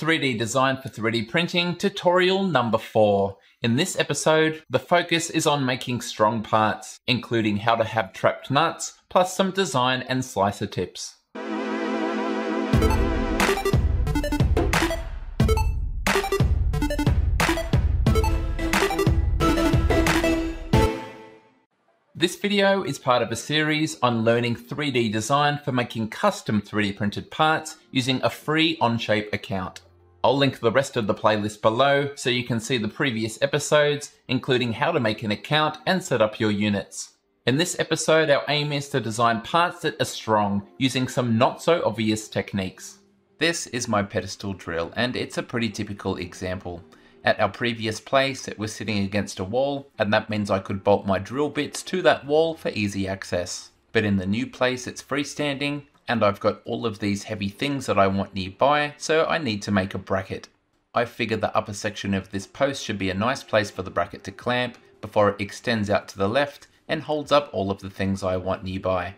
3D Design for 3D Printing tutorial number 4. In this episode, the focus is on making strong parts, including how to have trapped nuts, plus some design and slicer tips. This video is part of a series on learning 3D design for making custom 3D printed parts using a free Onshape account. I'll link the rest of the playlist below so you can see the previous episodes, including how to make an account and set up your units. In this episode, our aim is to design parts that are strong using some not so obvious techniques. This is my pedestal drill and it's a pretty typical example. At our previous place, it was sitting against a wall, and that means I could bolt my drill bits to that wall for easy access. But in the new place, it's freestanding, and I've got all of these heavy things that I want nearby, so I need to make a bracket. I figure the upper section of this post should be a nice place for the bracket to clamp before it extends out to the left and holds up all of the things I want nearby.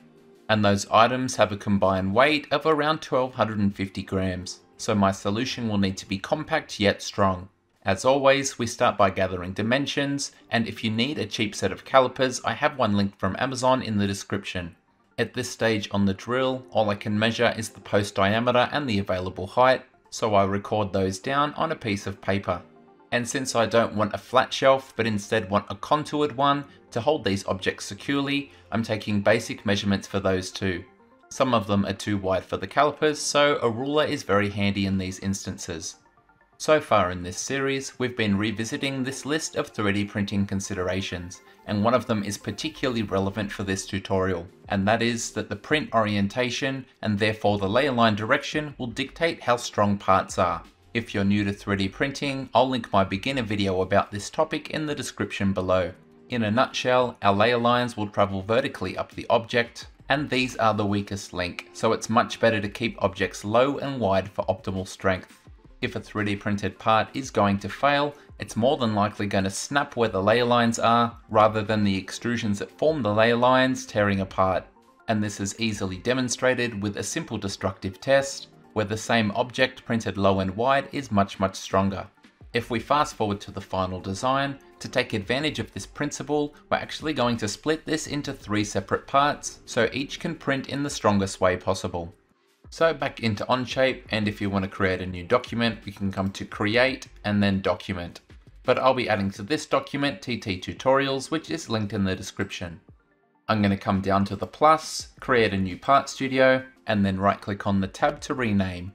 And those items have a combined weight of around 1250 grams, so my solution will need to be compact yet strong. As always, we start by gathering dimensions, and if you need a cheap set of calipers, I have one linked from Amazon in the description. At this stage on the drill, all I can measure is the post diameter and the available height, so I record those down on a piece of paper. And since I don't want a flat shelf, but instead want a contoured one to hold these objects securely, I'm taking basic measurements for those too. Some of them are too wide for the calipers, so a ruler is very handy in these instances. So far in this series, we've been revisiting this list of 3D printing considerations, and one of them is particularly relevant for this tutorial, and that is that the print orientation and therefore the layer line direction will dictate how strong parts are. If you're new to 3D printing, I'll link my beginner video about this topic in the description below. In a nutshell, our layer lines will travel vertically up the object, and these are the weakest link, so it's much better to keep objects low and wide for optimal strength if a 3D printed part is going to fail, it's more than likely going to snap where the layer lines are, rather than the extrusions that form the layer lines tearing apart. And this is easily demonstrated with a simple destructive test, where the same object printed low and wide is much much stronger. If we fast forward to the final design, to take advantage of this principle, we're actually going to split this into three separate parts, so each can print in the strongest way possible. So back into Onshape, and if you want to create a new document, we can come to Create and then Document. But I'll be adding to this document TT Tutorials, which is linked in the description. I'm going to come down to the plus, create a new part studio, and then right click on the tab to rename.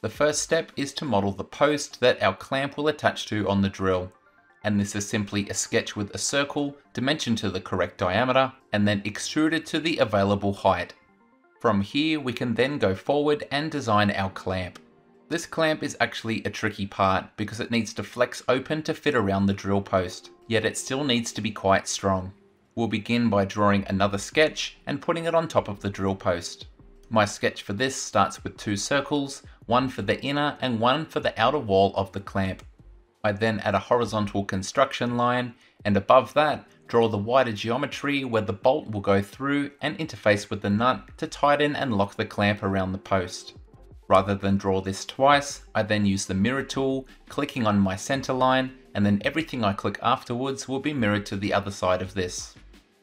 The first step is to model the post that our clamp will attach to on the drill. And this is simply a sketch with a circle, dimension to the correct diameter, and then extruded to the available height. From here, we can then go forward and design our clamp. This clamp is actually a tricky part because it needs to flex open to fit around the drill post, yet it still needs to be quite strong. We'll begin by drawing another sketch and putting it on top of the drill post. My sketch for this starts with two circles, one for the inner and one for the outer wall of the clamp. I then add a horizontal construction line, and above that, Draw the wider geometry where the bolt will go through and interface with the nut to tighten and lock the clamp around the post. Rather than draw this twice, I then use the mirror tool, clicking on my center line, and then everything I click afterwards will be mirrored to the other side of this.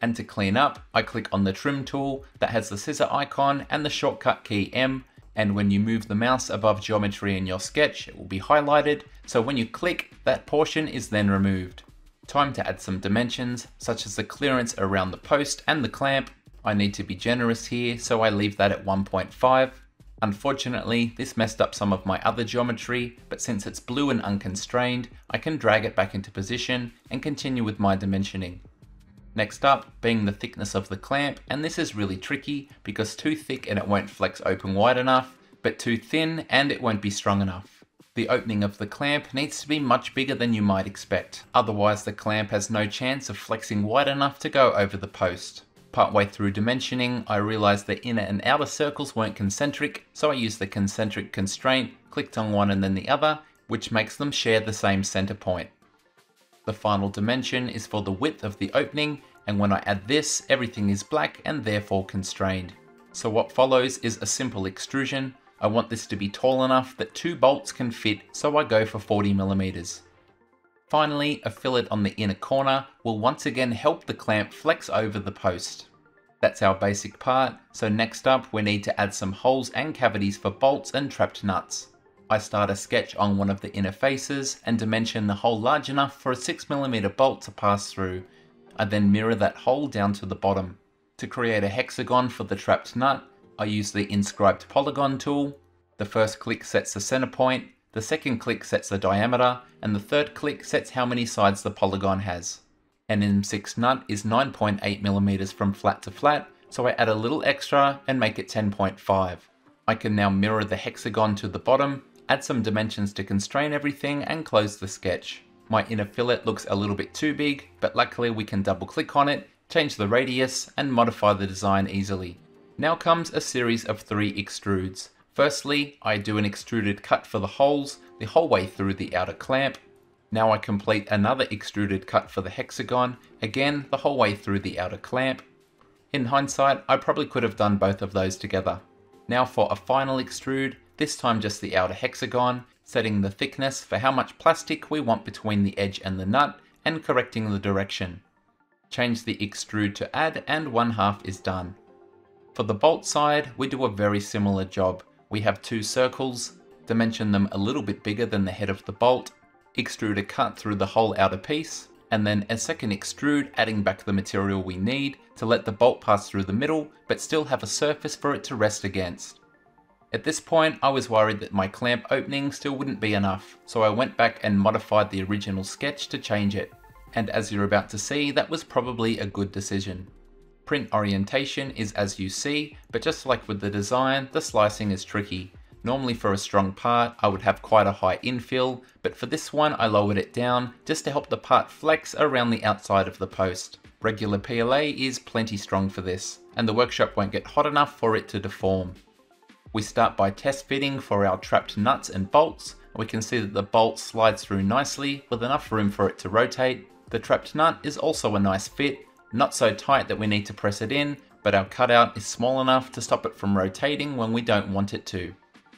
And to clean up, I click on the trim tool that has the scissor icon and the shortcut key M, and when you move the mouse above geometry in your sketch, it will be highlighted, so when you click, that portion is then removed. Time to add some dimensions, such as the clearance around the post and the clamp. I need to be generous here, so I leave that at 1.5. Unfortunately, this messed up some of my other geometry, but since it's blue and unconstrained, I can drag it back into position and continue with my dimensioning. Next up, being the thickness of the clamp, and this is really tricky because too thick and it won't flex open wide enough, but too thin and it won't be strong enough. The opening of the clamp needs to be much bigger than you might expect, otherwise the clamp has no chance of flexing wide enough to go over the post. Partway through dimensioning, I realized the inner and outer circles weren't concentric, so I used the concentric constraint, clicked on one and then the other, which makes them share the same center point. The final dimension is for the width of the opening, and when I add this, everything is black and therefore constrained. So what follows is a simple extrusion, I want this to be tall enough that two bolts can fit, so I go for 40mm. Finally, a fillet on the inner corner will once again help the clamp flex over the post. That's our basic part, so next up we need to add some holes and cavities for bolts and trapped nuts. I start a sketch on one of the inner faces and dimension the hole large enough for a 6mm bolt to pass through. I then mirror that hole down to the bottom. To create a hexagon for the trapped nut, I use the inscribed polygon tool. The first click sets the center point, the second click sets the diameter, and the third click sets how many sides the polygon has. An M6 nut is 9.8mm from flat to flat, so I add a little extra and make it 10.5. I can now mirror the hexagon to the bottom, add some dimensions to constrain everything and close the sketch. My inner fillet looks a little bit too big, but luckily we can double click on it, change the radius, and modify the design easily. Now comes a series of three extrudes. Firstly, I do an extruded cut for the holes the whole way through the outer clamp. Now I complete another extruded cut for the hexagon, again the whole way through the outer clamp. In hindsight, I probably could have done both of those together. Now for a final extrude, this time just the outer hexagon, setting the thickness for how much plastic we want between the edge and the nut, and correcting the direction. Change the extrude to add and one half is done. For the bolt side, we do a very similar job. We have two circles, dimension them a little bit bigger than the head of the bolt, extrude a cut through the whole outer piece, and then a second extrude adding back the material we need to let the bolt pass through the middle but still have a surface for it to rest against. At this point I was worried that my clamp opening still wouldn't be enough, so I went back and modified the original sketch to change it. And as you're about to see, that was probably a good decision. Print orientation is as you see, but just like with the design, the slicing is tricky. Normally for a strong part, I would have quite a high infill, but for this one I lowered it down just to help the part flex around the outside of the post. Regular PLA is plenty strong for this, and the workshop won't get hot enough for it to deform. We start by test fitting for our trapped nuts and bolts. We can see that the bolt slides through nicely with enough room for it to rotate. The trapped nut is also a nice fit, not so tight that we need to press it in, but our cutout is small enough to stop it from rotating when we don't want it to.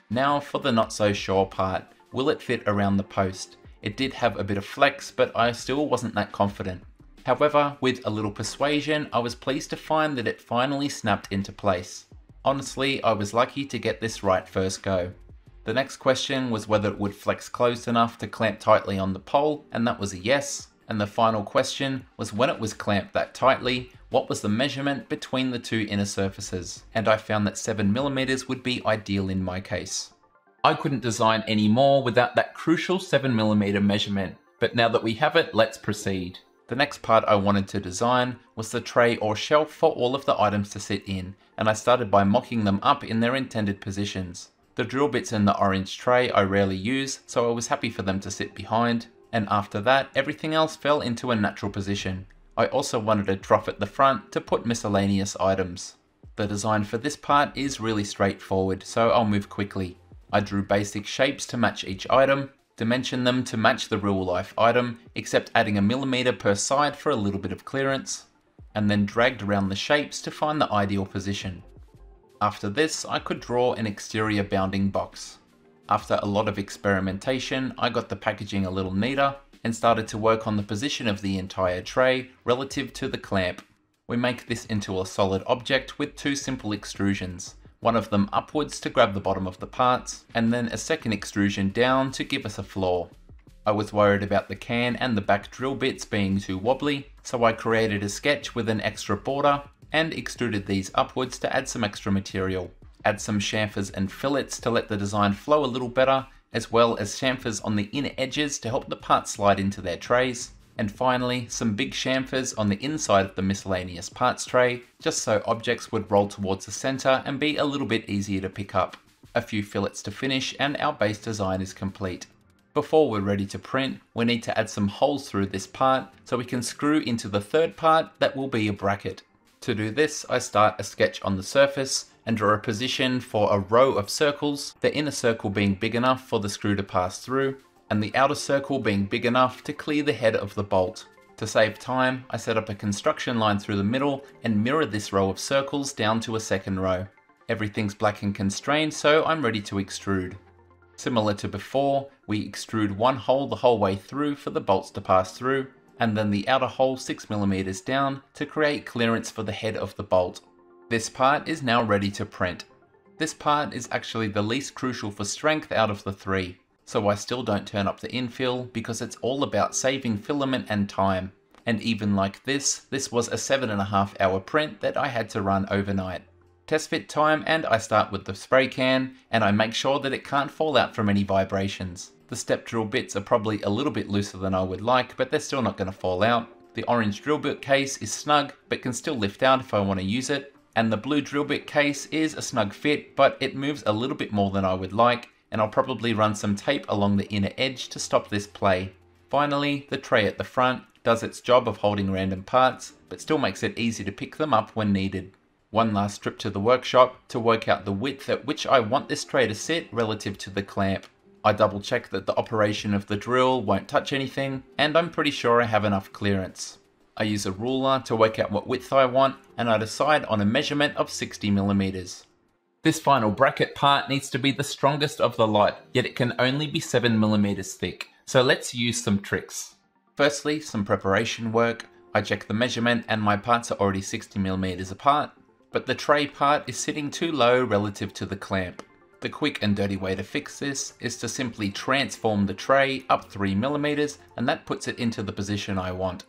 Now for the not so sure part, will it fit around the post? It did have a bit of flex, but I still wasn't that confident. However, with a little persuasion, I was pleased to find that it finally snapped into place. Honestly, I was lucky to get this right first go. The next question was whether it would flex closed enough to clamp tightly on the pole, and that was a yes. And the final question was when it was clamped that tightly, what was the measurement between the two inner surfaces? And I found that 7mm would be ideal in my case. I couldn't design any more without that crucial 7mm measurement, but now that we have it, let's proceed. The next part I wanted to design was the tray or shelf for all of the items to sit in, and I started by mocking them up in their intended positions. The drill bits in the orange tray I rarely use, so I was happy for them to sit behind, and after that, everything else fell into a natural position. I also wanted a trough at the front to put miscellaneous items. The design for this part is really straightforward, so I'll move quickly. I drew basic shapes to match each item, dimension them to match the real life item, except adding a millimeter per side for a little bit of clearance, and then dragged around the shapes to find the ideal position. After this, I could draw an exterior bounding box. After a lot of experimentation, I got the packaging a little neater and started to work on the position of the entire tray relative to the clamp. We make this into a solid object with two simple extrusions, one of them upwards to grab the bottom of the parts, and then a second extrusion down to give us a floor. I was worried about the can and the back drill bits being too wobbly, so I created a sketch with an extra border and extruded these upwards to add some extra material add some chamfers and fillets to let the design flow a little better, as well as chamfers on the inner edges to help the parts slide into their trays. And finally, some big chamfers on the inside of the miscellaneous parts tray, just so objects would roll towards the center and be a little bit easier to pick up. A few fillets to finish and our base design is complete. Before we're ready to print, we need to add some holes through this part so we can screw into the third part that will be a bracket. To do this, I start a sketch on the surface and draw a position for a row of circles, the inner circle being big enough for the screw to pass through, and the outer circle being big enough to clear the head of the bolt. To save time, I set up a construction line through the middle and mirror this row of circles down to a second row. Everything's black and constrained, so I'm ready to extrude. Similar to before, we extrude one hole the whole way through for the bolts to pass through, and then the outer hole 6mm down to create clearance for the head of the bolt. This part is now ready to print. This part is actually the least crucial for strength out of the three, so I still don't turn up the infill because it's all about saving filament and time. And even like this, this was a 7.5 hour print that I had to run overnight. Test fit time and I start with the spray can and I make sure that it can't fall out from any vibrations. The step drill bits are probably a little bit looser than I would like, but they're still not going to fall out. The orange drill bit case is snug, but can still lift out if I want to use it. And the blue drill bit case is a snug fit, but it moves a little bit more than I would like, and I'll probably run some tape along the inner edge to stop this play. Finally, the tray at the front does its job of holding random parts, but still makes it easy to pick them up when needed. One last trip to the workshop to work out the width at which I want this tray to sit relative to the clamp. I double check that the operation of the drill won't touch anything, and I'm pretty sure I have enough clearance. I use a ruler to work out what width I want, and I decide on a measurement of 60mm. This final bracket part needs to be the strongest of the lot, yet it can only be 7mm thick, so let's use some tricks. Firstly, some preparation work. I check the measurement and my parts are already 60mm apart, but the tray part is sitting too low relative to the clamp. The quick and dirty way to fix this is to simply transform the tray up 3mm and that puts it into the position I want.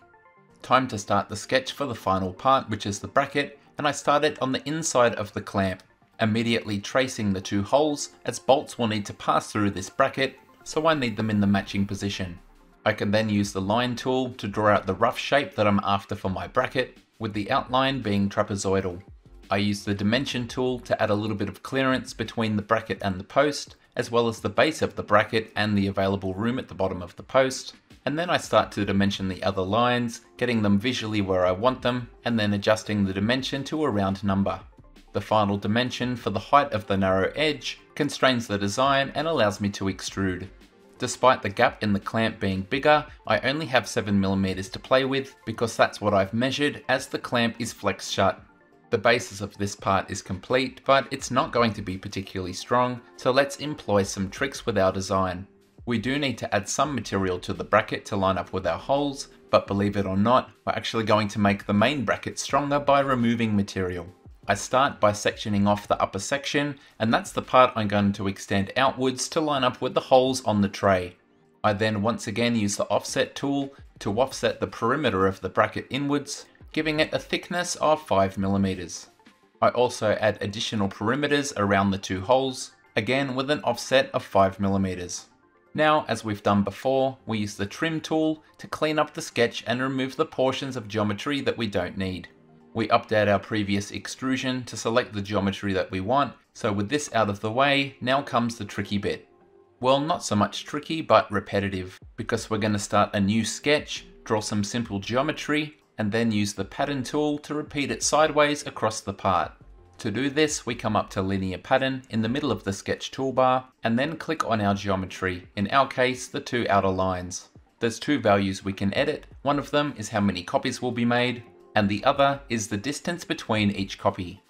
Time to start the sketch for the final part which is the bracket and I start it on the inside of the clamp, immediately tracing the two holes as bolts will need to pass through this bracket so I need them in the matching position. I can then use the line tool to draw out the rough shape that I'm after for my bracket, with the outline being trapezoidal. I use the dimension tool to add a little bit of clearance between the bracket and the post, as well as the base of the bracket and the available room at the bottom of the post. And then I start to dimension the other lines, getting them visually where I want them, and then adjusting the dimension to a round number. The final dimension for the height of the narrow edge constrains the design and allows me to extrude. Despite the gap in the clamp being bigger, I only have 7mm to play with because that's what I've measured as the clamp is flex shut. The basis of this part is complete, but it's not going to be particularly strong, so let's employ some tricks with our design. We do need to add some material to the bracket to line up with our holes, but believe it or not, we're actually going to make the main bracket stronger by removing material. I start by sectioning off the upper section, and that's the part I'm going to extend outwards to line up with the holes on the tray. I then once again use the offset tool to offset the perimeter of the bracket inwards, giving it a thickness of 5mm. I also add additional perimeters around the two holes, again with an offset of 5mm. Now, as we've done before, we use the trim tool to clean up the sketch and remove the portions of geometry that we don't need. We update our previous extrusion to select the geometry that we want, so with this out of the way, now comes the tricky bit. Well, not so much tricky, but repetitive, because we're going to start a new sketch, draw some simple geometry, and then use the pattern tool to repeat it sideways across the part. To do this, we come up to linear pattern in the middle of the sketch toolbar and then click on our geometry, in our case, the two outer lines. There's two values we can edit. One of them is how many copies will be made, and the other is the distance between each copy.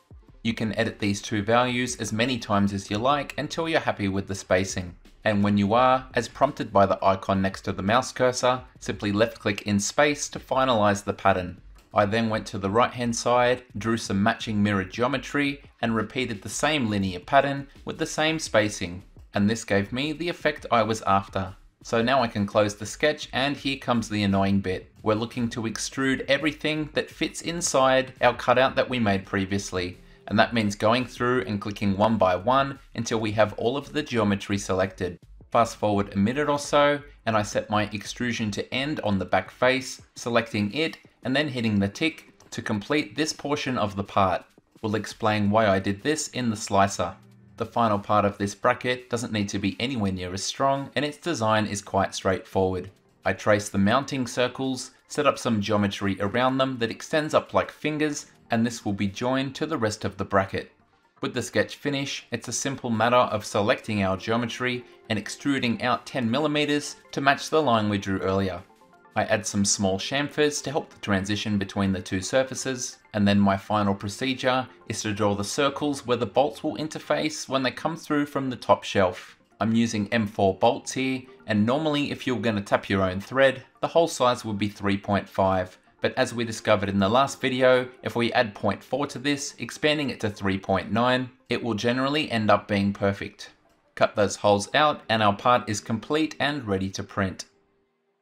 You can edit these two values as many times as you like until you're happy with the spacing and when you are, as prompted by the icon next to the mouse cursor, simply left click in space to finalize the pattern. I then went to the right hand side, drew some matching mirror geometry, and repeated the same linear pattern with the same spacing, and this gave me the effect I was after. So now I can close the sketch and here comes the annoying bit. We're looking to extrude everything that fits inside our cutout that we made previously and that means going through and clicking one by one until we have all of the geometry selected. Fast forward a minute or so, and I set my extrusion to end on the back face, selecting it, and then hitting the tick to complete this portion of the part. We'll explain why I did this in the slicer. The final part of this bracket doesn't need to be anywhere near as strong, and its design is quite straightforward. I trace the mounting circles, set up some geometry around them that extends up like fingers, and this will be joined to the rest of the bracket. With the sketch finish, it's a simple matter of selecting our geometry and extruding out 10mm to match the line we drew earlier. I add some small chamfers to help the transition between the two surfaces, and then my final procedure is to draw the circles where the bolts will interface when they come through from the top shelf. I'm using M4 bolts here, and normally if you're going to tap your own thread, the hole size would be 3.5, but as we discovered in the last video, if we add 0.4 to this, expanding it to 3.9, it will generally end up being perfect. Cut those holes out and our part is complete and ready to print.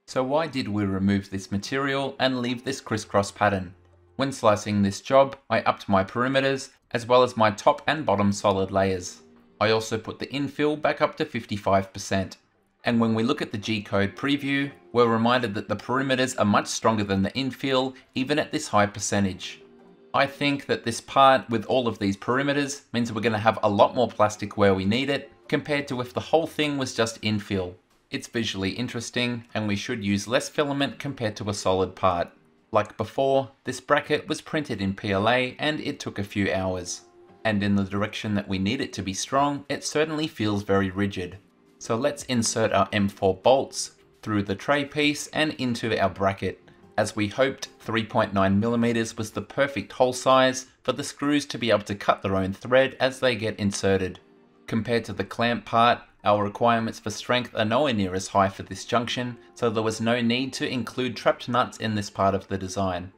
So why did we remove this material and leave this crisscross pattern? When slicing this job, I upped my perimeters as well as my top and bottom solid layers. I also put the infill back up to 55%. And when we look at the G-code preview, we're reminded that the perimeters are much stronger than the infill, even at this high percentage. I think that this part with all of these perimeters means we're going to have a lot more plastic where we need it, compared to if the whole thing was just infill. It's visually interesting, and we should use less filament compared to a solid part. Like before, this bracket was printed in PLA and it took a few hours. And in the direction that we need it to be strong, it certainly feels very rigid. So let's insert our M4 bolts through the tray piece and into our bracket. As we hoped, 3.9mm was the perfect hole size for the screws to be able to cut their own thread as they get inserted. Compared to the clamp part, our requirements for strength are nowhere near as high for this junction, so there was no need to include trapped nuts in this part of the design.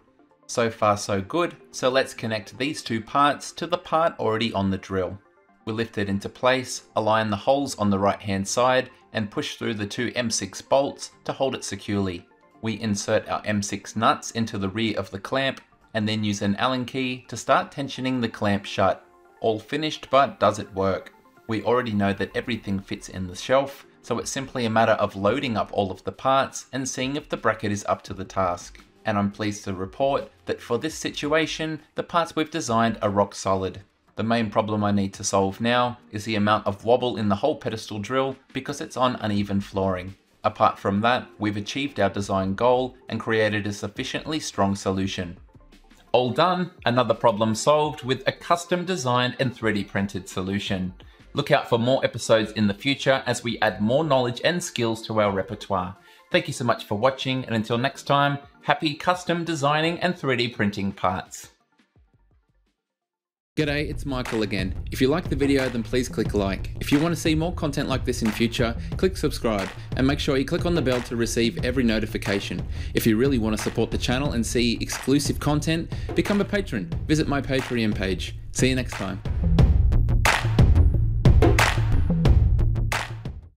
So far so good, so let's connect these two parts to the part already on the drill. We lift it into place, align the holes on the right hand side, and push through the two M6 bolts to hold it securely. We insert our M6 nuts into the rear of the clamp, and then use an Allen key to start tensioning the clamp shut. All finished, but does it work? We already know that everything fits in the shelf, so it's simply a matter of loading up all of the parts and seeing if the bracket is up to the task. And I'm pleased to report that for this situation, the parts we've designed are rock solid. The main problem I need to solve now is the amount of wobble in the whole pedestal drill because it's on uneven flooring. Apart from that, we've achieved our design goal and created a sufficiently strong solution. All done, another problem solved with a custom designed and 3D printed solution. Look out for more episodes in the future as we add more knowledge and skills to our repertoire. Thank you so much for watching and until next time, happy custom designing and 3D printing parts. G'day, it's Michael again. If you like the video, then please click like. If you want to see more content like this in future, click subscribe and make sure you click on the bell to receive every notification. If you really want to support the channel and see exclusive content, become a patron. Visit my Patreon page. See you next time.